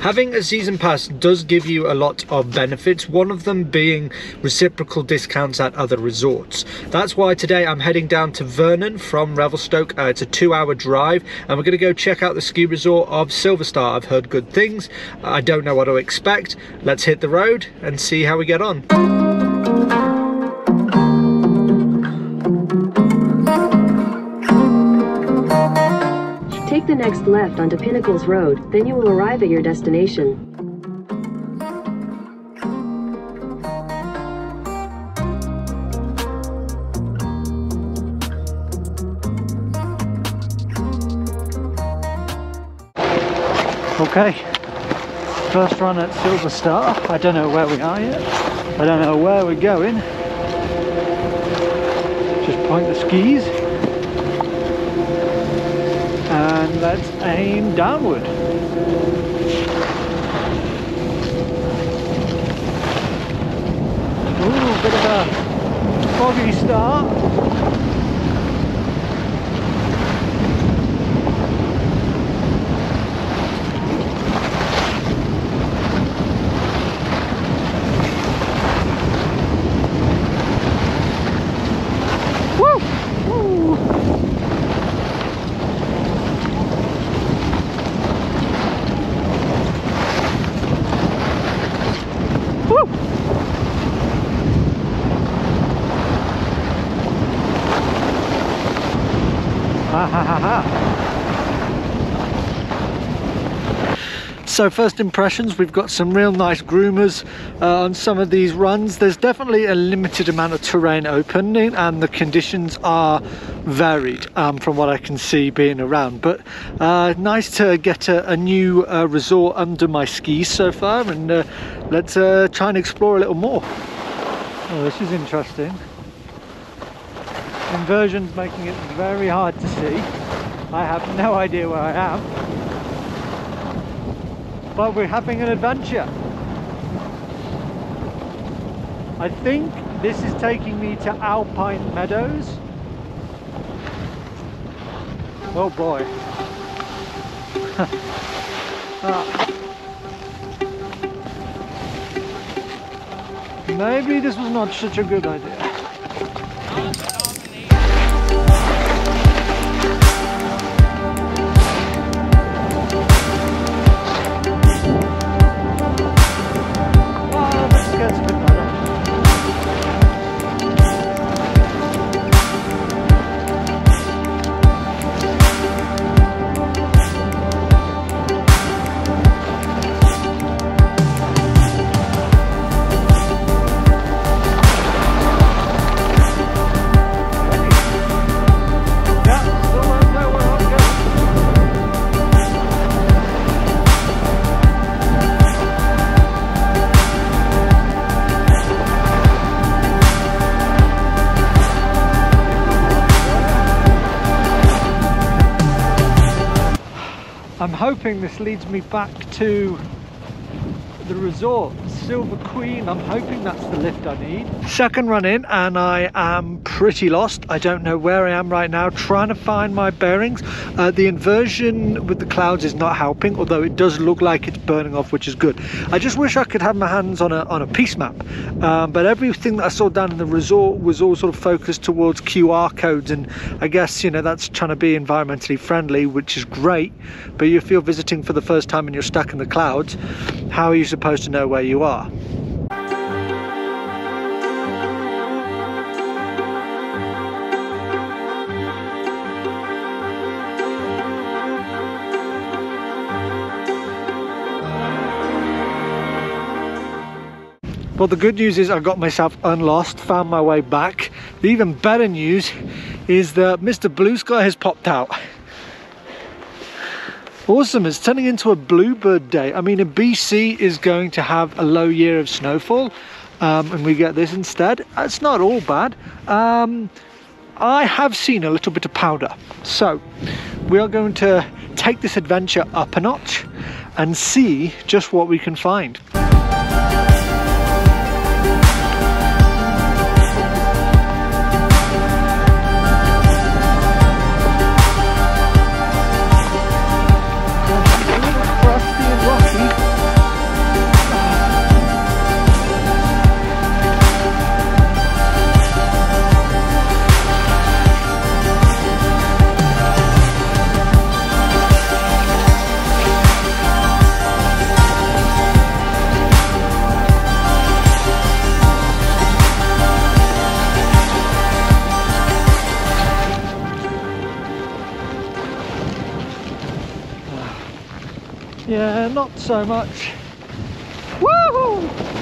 Having a season pass does give you a lot of benefits, one of them being reciprocal discounts at other resorts. That's why today I'm heading down to Vernon from Revelstoke. Uh, it's a two hour drive and we're going to go check out the ski resort of Silverstar. I've heard good things. I don't know what to expect. Let's hit the road and see how we get on. Take the next left onto Pinnacles Road, then you will arrive at your destination. Okay, first run at Silver Star. I don't know where we are yet. I don't know where we're going. Just point the skis. And let's aim downward. So first impressions, we've got some real nice groomers uh, on some of these runs. There's definitely a limited amount of terrain opening and the conditions are varied um, from what I can see being around. But uh, nice to get a, a new uh, resort under my skis so far and uh, let's uh, try and explore a little more. Oh, this is interesting. Inversion's making it very hard to see. I have no idea where I am but we're having an adventure. I think this is taking me to Alpine Meadows. Oh boy. Ah. Maybe this was not such a good idea. I'm hoping this leads me back to the resort, Silver Queen. I'm hoping that's the lift I need. Second run in, and I am pretty lost. I don't know where I am right now, trying to find my bearings. Uh, the inversion with the clouds is not helping, although it does look like it's burning off, which is good. I just wish I could have my hands on a, on a piste map, um, but everything that I saw down in the resort was all sort of focused towards QR codes, and I guess, you know, that's trying to be environmentally friendly, which is great, but if you're visiting for the first time and you're stuck in the clouds, how are you supposed to know where you are? Well, the good news is I got myself unlost, found my way back. The even better news is that Mr. Blue Sky has popped out. Awesome, it's turning into a bluebird day. I mean, a BC is going to have a low year of snowfall, um, and we get this instead. It's not all bad. Um, I have seen a little bit of powder. So, we are going to take this adventure up a notch and see just what we can find. Not so much. Woohoo!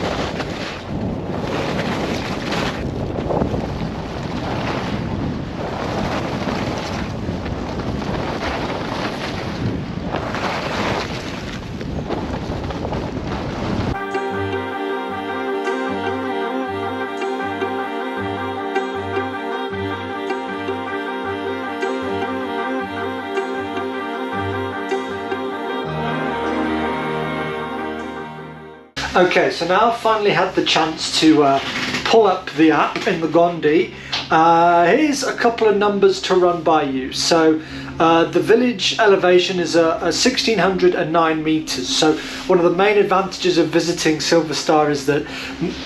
Okay, so now I've finally had the chance to uh, pull up the app in the Gondi. Uh, here's a couple of numbers to run by you. So uh, the village elevation is a, a 1609 meters. So one of the main advantages of visiting Silver Star is that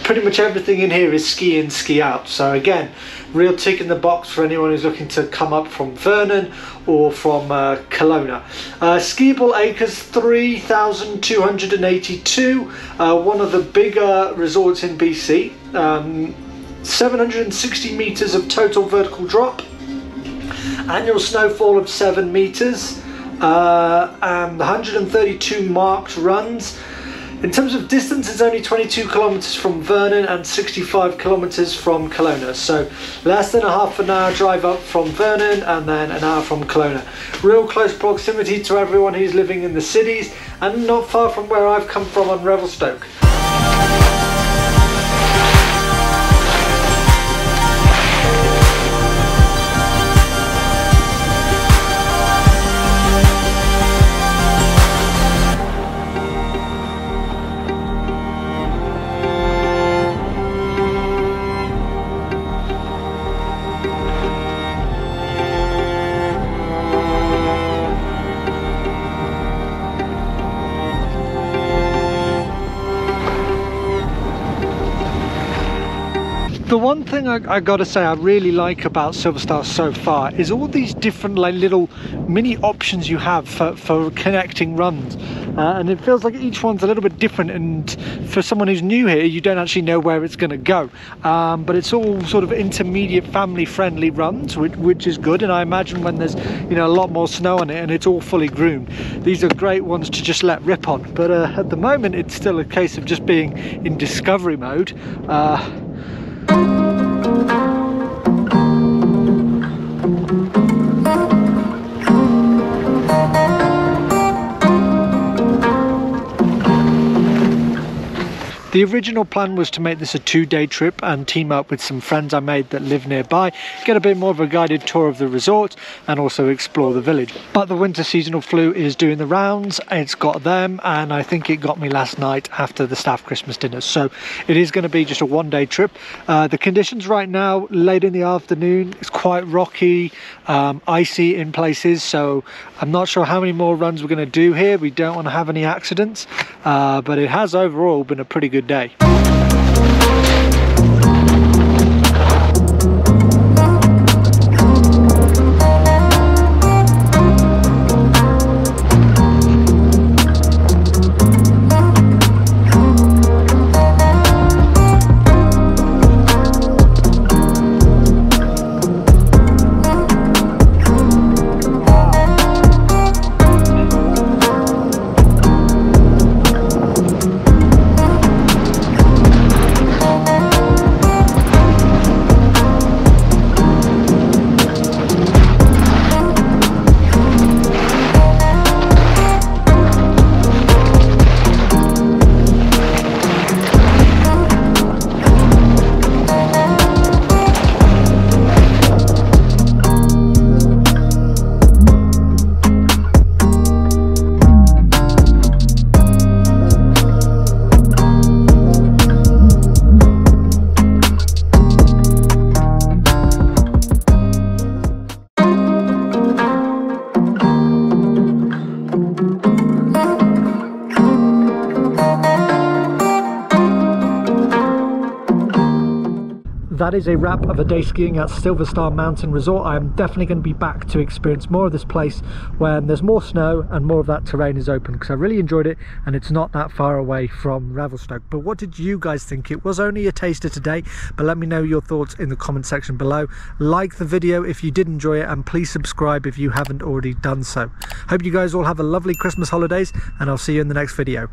pretty much everything in here is ski in, ski out. So again, real tick in the box for anyone who's looking to come up from Vernon or from uh, Kelowna. Uh, Skiable Acres 3,282, uh, one of the bigger resorts in BC. Um, 760 meters of total vertical drop annual snowfall of 7 metres uh, and 132 marked runs. In terms of distance, it's only 22 kilometres from Vernon and 65 kilometres from Kelowna. So less than a half an hour drive up from Vernon and then an hour from Kelowna. Real close proximity to everyone who's living in the cities and not far from where I've come from on Revelstoke. The one thing I, I, gotta say I really like about Silver Star so far is all these different like little mini options you have for, for connecting runs. Uh, and it feels like each one's a little bit different and for someone who's new here you don't actually know where it's going to go. Um, but it's all sort of intermediate family friendly runs which, which is good and I imagine when there's you know a lot more snow on it and it's all fully groomed these are great ones to just let rip on. But uh, at the moment it's still a case of just being in discovery mode. Uh, Thank you. The original plan was to make this a two-day trip and team up with some friends I made that live nearby, get a bit more of a guided tour of the resort and also explore the village. But the winter seasonal flu is doing the rounds, it's got them and I think it got me last night after the staff Christmas dinner. So it is going to be just a one-day trip. Uh, the conditions right now, late in the afternoon, it's quite rocky, um, icy in places, so I'm not sure how many more runs we're going to do here. We don't want to have any accidents, uh, but it has overall been a pretty good day. That is a wrap of a day skiing at Silver Star Mountain Resort. I am definitely going to be back to experience more of this place when there's more snow and more of that terrain is open because I really enjoyed it and it's not that far away from Revelstoke. But what did you guys think? It was only a taster today, but let me know your thoughts in the comment section below. Like the video if you did enjoy it and please subscribe if you haven't already done so. Hope you guys all have a lovely Christmas holidays and I'll see you in the next video.